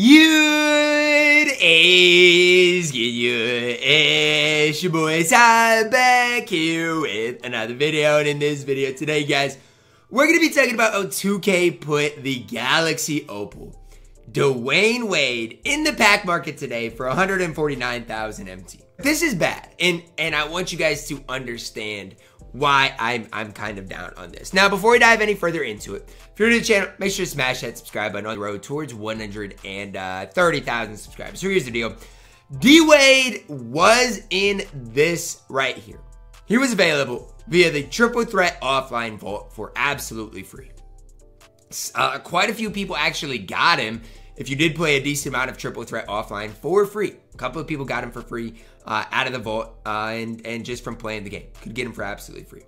Good is good is your boy Ty back here with another video. And in this video today guys we're gonna be talking about how 2K put the Galaxy Opal Dwyane Wade in the pack market today for 149,000 MT. This is bad. And and I want you guys to understand why I'm I'm kind of down on this. Now, before we dive any further into it, if you're new to the channel, make sure to smash that subscribe button on the road towards 130,000 subscribers. So here's the deal. D Wade was in this right here. He was available via the triple threat offline vault for absolutely free. Uh, quite a few people actually got him if you did play a decent amount of triple threat offline for free. A couple of people got him for free uh, out of the vault uh, and, and just from playing the game. Could get him for absolutely free.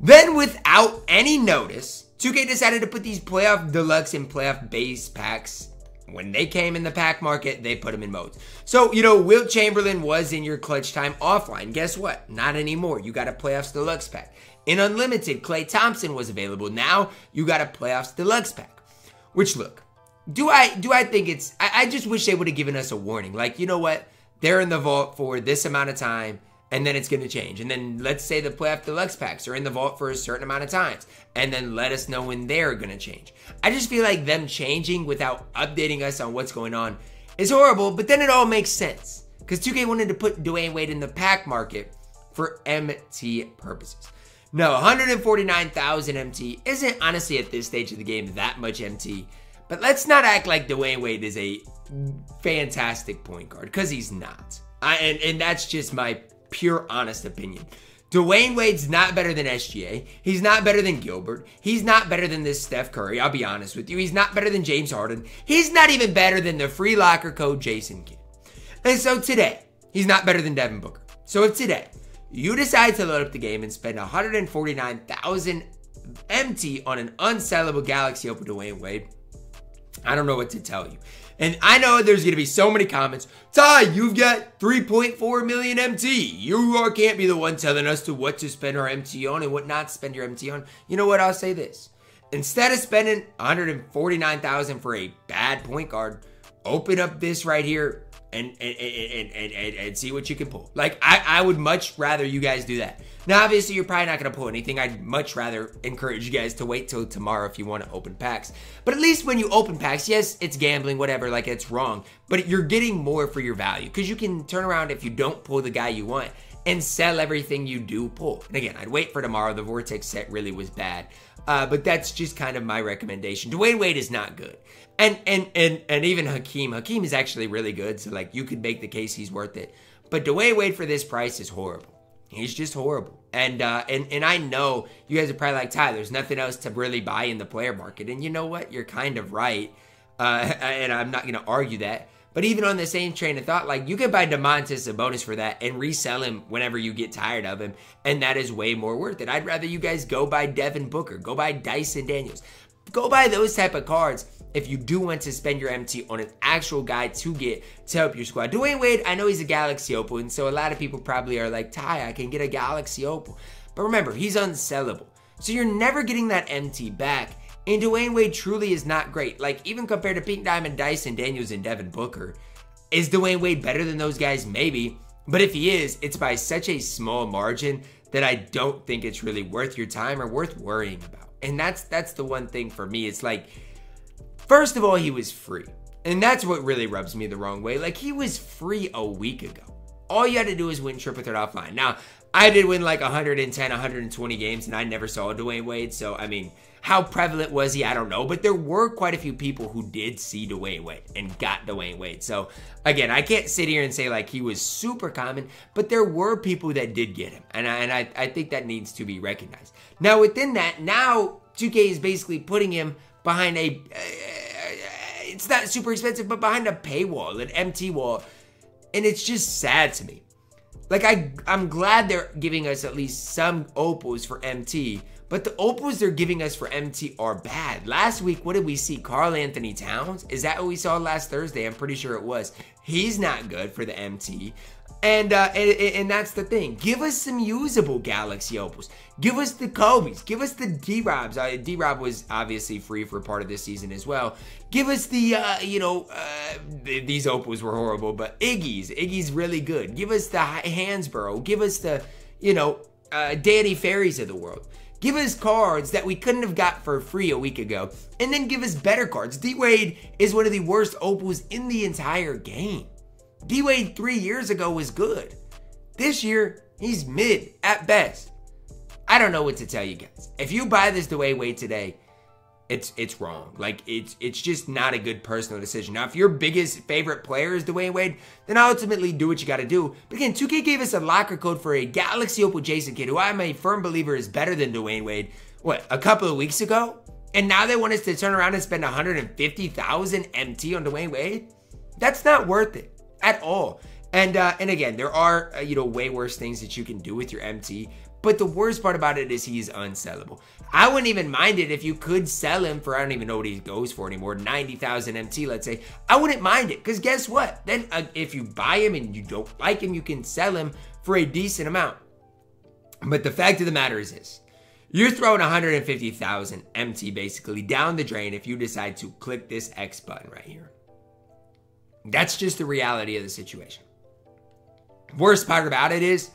Then, without any notice, 2K decided to put these playoff deluxe and playoff base packs. When they came in the pack market, they put them in modes. So, you know, Wilt Chamberlain was in your clutch time offline. Guess what? Not anymore. You got a playoffs deluxe pack. In Unlimited, Klay Thompson was available. Now you got a playoffs deluxe pack. Which look, do I do I think it's I, I just wish they would have given us a warning. Like, you know what? They're in the vault for this amount of time and then it's going to change. And then let's say the playoff deluxe packs are in the vault for a certain amount of times, and then let us know when they're going to change. I just feel like them changing without updating us on what's going on is horrible, but then it all makes sense because 2K wanted to put Dwyane Wade in the pack market for MT purposes. No, 149,000 MT isn't honestly at this stage of the game that much MT, but let's not act like Dwyane Wade is a fantastic point guard because he's not. I, and, and that's just my pure honest opinion. Dwyane Wade's not better than SGA. He's not better than Gilbert. He's not better than this Steph Curry. I'll be honest with you. He's not better than James Harden. He's not even better than the free locker code Jason Kidd. And so today, he's not better than Devin Booker. So if today you decide to load up the game and spend 149,000 MT on an unsellable Galaxy Opal Dwyane Wade, I don't know what to tell you. And I know there's going to be so many comments. Ty, you've got 3.4 million MT. You are, can't be the one telling us to what to spend our MT on and what not to spend your MT on. You know what? I'll say this. Instead of spending 149,000 for a bad point guard, open up this right here and and, and, and, and, and see what you can pull. Like, I, I would much rather you guys do that. Now, obviously, you're probably not going to pull anything. I'd much rather encourage you guys to wait till tomorrow if you want to open packs. But at least when you open packs, yes, it's gambling, whatever, like it's wrong, but you're getting more for your value because you can turn around if you don't pull the guy you want and sell everything you do pull. And again, I'd wait for tomorrow. The Vortex set really was bad. Uh, but that's just kind of my recommendation. Dwyane Wade is not good. And and and and even Hakeem. Hakeem is actually really good. So like you could make the case he's worth it. But Dwyane Wade for this price is horrible. He's just horrible. And uh, and and I know you guys are probably like Ty. There's nothing else to really buy in the player market. And you know what? You're kind of right. Uh, and I'm not going to argue that. But even on the same train of thought, like you could buy Domantas Sabonis for that and resell him whenever you get tired of him, and that is way more worth it. I'd rather you guys go buy Devin Booker, go buy Dyson Daniels, go buy those type of cards if you do want to spend your MT on an actual guy to get to help your squad. Dwyane Wade, I know he's a Galaxy Opal, and so a lot of people probably are like, Ty, I can get a Galaxy Opal. But remember, he's unsellable. So you're never getting that MT back. And Dwyane Wade truly is not great. Like, even compared to Pink Diamond, Dyson Daniels, and Devin Booker, is Dwyane Wade better than those guys? Maybe. But if he is, it's by such a small margin that I don't think it's really worth your time or worth worrying about. And that's that's the one thing for me. It's like, first of all, he was free. And that's what really rubs me the wrong way. Like he was free a week ago. All you had to do is win triple threat offline. Now, I did win like 110, 120 games, and I never saw Dwyane Wade. So, I mean, how prevalent was he? I don't know. But there were quite a few people who did see Dwyane Wade and got Dwyane Wade. So, again, I can't sit here and say like he was super common, but there were people that did get him. And I, and I, I think that needs to be recognized. Now, within that, now 2K is basically putting him behind a. Uh, it's not super expensive, but behind a paywall, an MT wall. And it's just sad to me like I I'm glad they're giving us at least some opals for MT, but the opals they're giving us for MT are bad. Last week, what did we see? Karl-Anthony Towns? Is that what we saw last Thursday? I'm pretty sure it was. He's not good for the MT. And, uh, and, and that's the thing. Give us some usable Galaxy Opals. Give us the Kobe's. Give us the D-Robs. Uh, D-Rob was obviously free for part of this season as well. Give us the, uh, you know, uh, th these Opals were horrible, but Iggy's. Iggy's really good. Give us the Hansbrough. Give us the, you know, uh, Danny Ferries of the world. Give us cards that we couldn't have got for free a week ago, and then give us better cards. D Wade is one of the worst opals in the entire game. D Wade three years ago was good. This year, he's mid at best. I don't know what to tell you guys. If you buy this Dwyane Wade today, it's it's wrong. Like it's it's just not a good personal decision. Now, if your biggest favorite player is Dwyane Wade, then ultimately do what you got to do. But again, 2K gave us a locker code for a Galaxy Opal Jason Kidd, who I'm a firm believer is better than Dwyane Wade. What a couple of weeks ago, and now they want us to turn around and spend 150,000 MT on Dwyane Wade. That's not worth it at all. And uh, and again, there are uh, you know way worse things that you can do with your MT. But the worst part about it is he's unsellable. I wouldn't even mind it if you could sell him for I don't even know what he goes for anymore, 90,000 MT, let's say. I wouldn't mind it because guess what? Then uh, if you buy him and you don't like him, you can sell him for a decent amount. But the fact of the matter is this. You're throwing 150,000 MT basically down the drain if you decide to click this X button right here. That's just the reality of the situation. Worst part about it is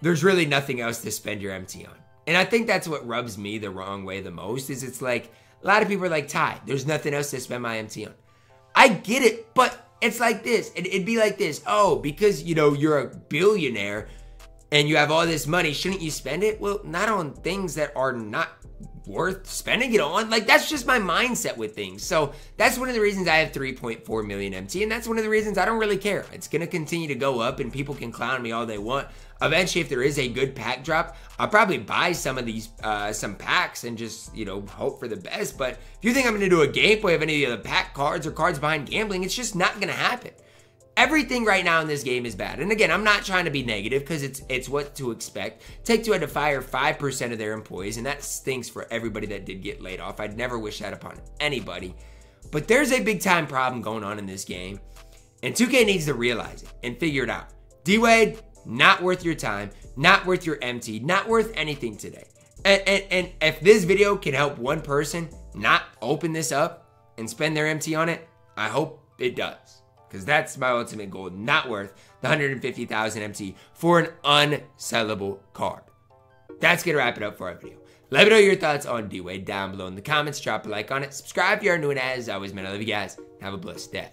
there's really nothing else to spend your MT on. And I think that's what rubs me the wrong way the most is it's like a lot of people are like, Ty, there's nothing else to spend my MT on. I get it, but it's like this. It, it'd be like this. Oh, because you know you're a billionaire and you have all this money, shouldn't you spend it? Well, not on things that are not worth spending it on. Like that's just my mindset with things. So that's one of the reasons I have 3.4 million MT, and that's one of the reasons I don't really care. It's gonna continue to go up, and people can clown me all they want. Eventually, if there is a good pack drop, I'll probably buy some of these uh, some packs and just you know hope for the best. But if you think I'm gonna do a gameplay of any of the pack cards or cards behind gambling, it's just not gonna happen everything right now in this game is bad. And again, I'm not trying to be negative because it's it's what to expect. Take Two had to fire 5% of their employees, and that stinks for everybody that did get laid off. I'd never wish that upon anybody. But there's a big time problem going on in this game, and 2K needs to realize it and figure it out. D Wade, not worth your time, not worth your MT, not worth anything today. And, and, and if this video can help one person not open this up and spend their MT on it, I hope it does because that's my ultimate goal, not worth the 150,000 MT for an unsellable card. That's gonna wrap it up for our video. Let me know your thoughts on D-Wade down below in the comments. Drop a like on it. Subscribe if you are new and as always, man, I love you guys. Have a blessed day.